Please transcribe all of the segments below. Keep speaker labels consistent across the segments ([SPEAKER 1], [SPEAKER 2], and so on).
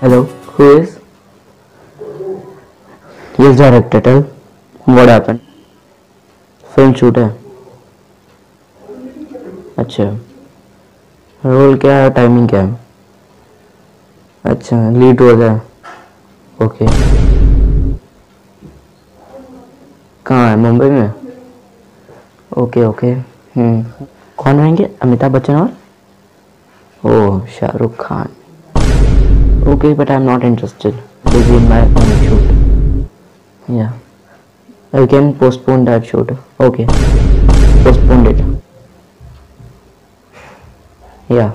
[SPEAKER 1] Hello, who is? Yes, director. Tell. Film shoot है। अच्छा। Role क्या है? टाइमिंग क्या है? अच्छा लीड रोल है। ओके कहाँ है? मुंबई में? Okay okay hmm. कौन रहेंगे? अमिताभ बच्चन और? ओह Shahrukh Khan. okay but i'm not interested busy in my own shoot yeah i can postpone that shoot okay postpone it yeah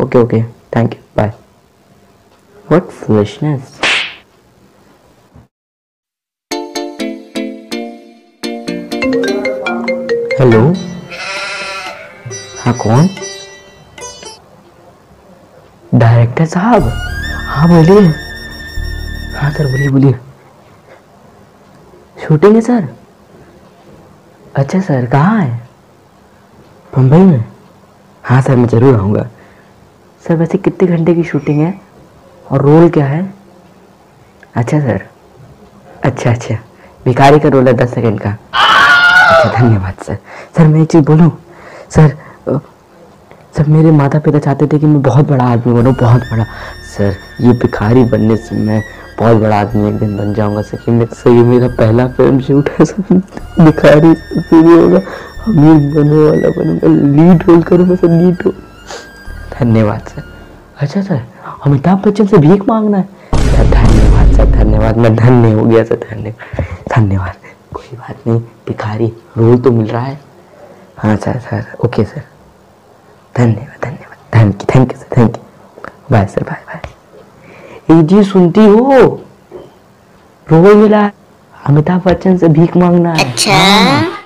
[SPEAKER 1] okay okay thank you bye what foolishness hello हाँ कौन director साहब हाँ बोलिए। हाँ sir, बोलिए बोलिए। शूटिंग है, sir? अच्छा सर, कहाँ है? मुंबई में? हाँ सर, मैं ज़रूर आऊँगा। सर, वैसे कितने घंटे की शूटिंग है? और रोल क्या है? अच्छा सर। अच्छा अच्छा। भिखारी का रोल है दस सेकंड का। अच्छा धन्यवाद, सर। सर, मैं एक चीज़ बोलूँ? सर सर मेरे माता पिता चाहते थे कि मैं बहुत बड़ा आदमी बनूँ, बहुत बड़ा। सर, ये भिखारी बनने से मैं बहुत बड़ा आदमी एक दिन बन जाऊँगा सर कि मैं सर ये मेरा पहला फ़िल्म शूट है सर भिखारी होगा। अमीर बनने वाला बनूँगा। लीड रोल करूँगा सर लीड रोल। धन्यवाद, सर। अच्छा सर अमिताभ बच्चन से भीख मांगना है। सर, धन्यवाद सर, धन्यवाद। मैं धन्य हो गया, सर धन्यवाद धन्यवाद। कोई बात नहीं, भिखारी, रोल तो मिल रहा है। हाँ सर सर। Okay, sir. धन्यवाद धन्यवाद। Thank you thank you sir thank you bye sir bye bye जी सुनती हो? रोल मिला अमिताभ बच्चन से भीख मांगना। है
[SPEAKER 2] अच्छा।
[SPEAKER 1] हाँ,